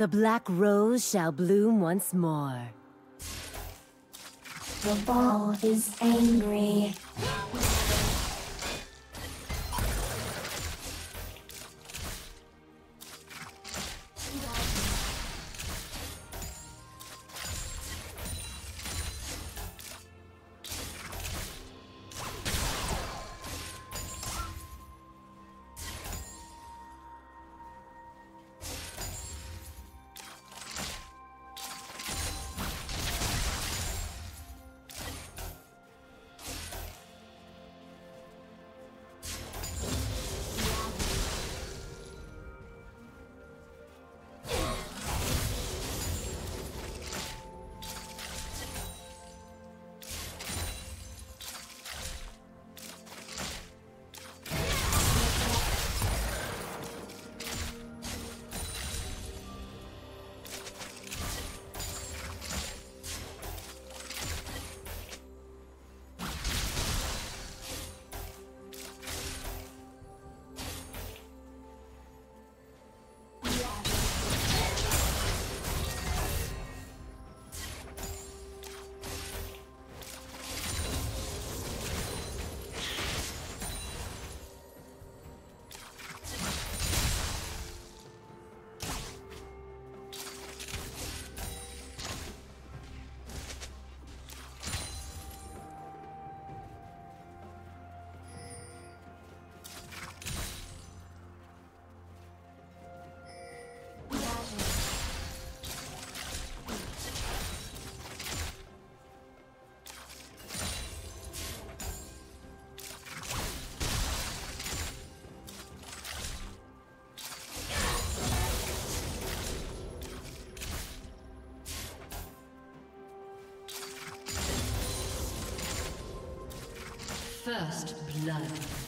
The black rose shall bloom once more. The ball is angry. First blood.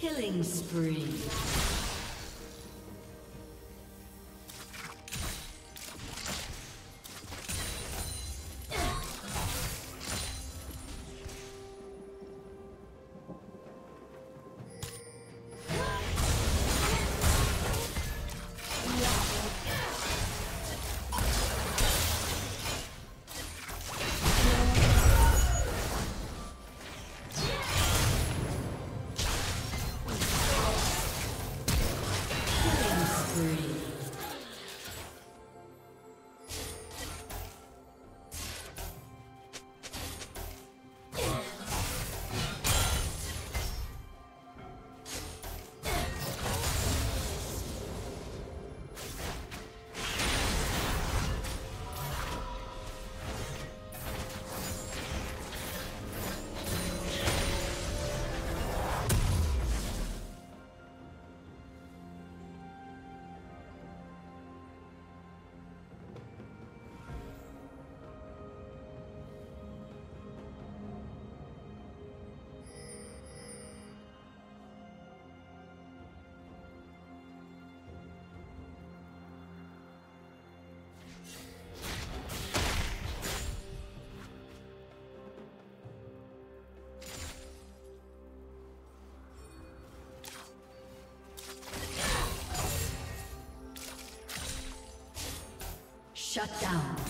Killing spree. Shut down.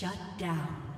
Shut down.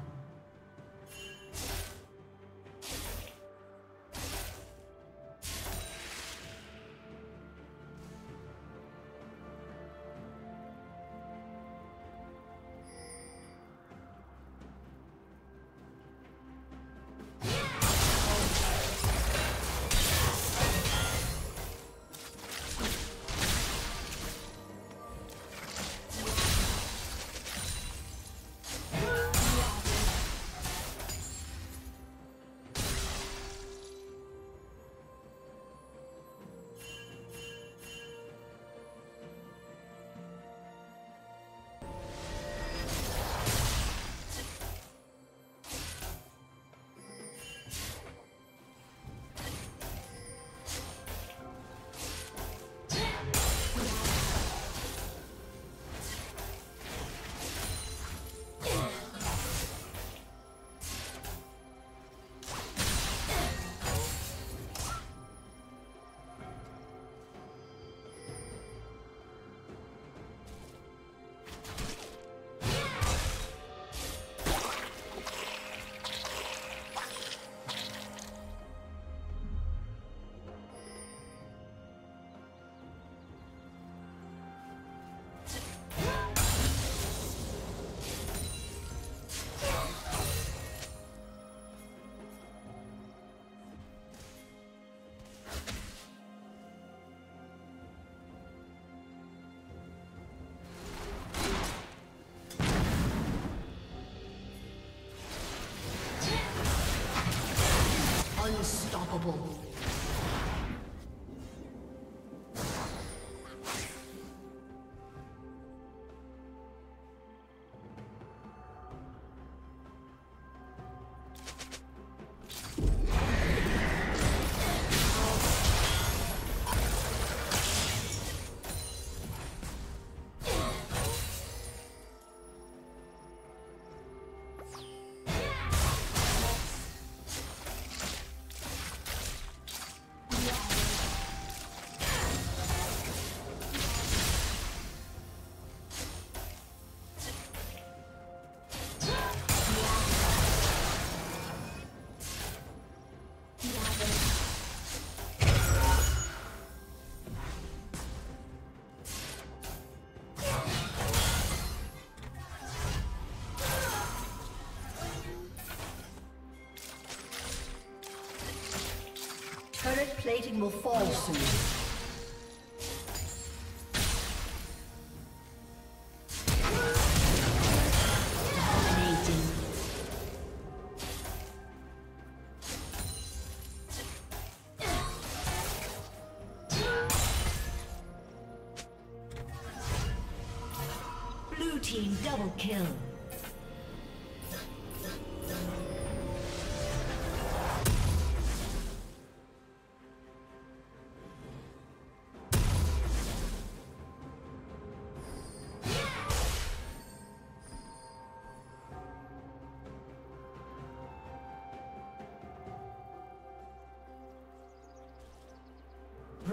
Plating will fall soon. Blue team double kill.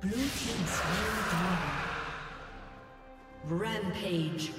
Blue Team slain the dragon. Rampage.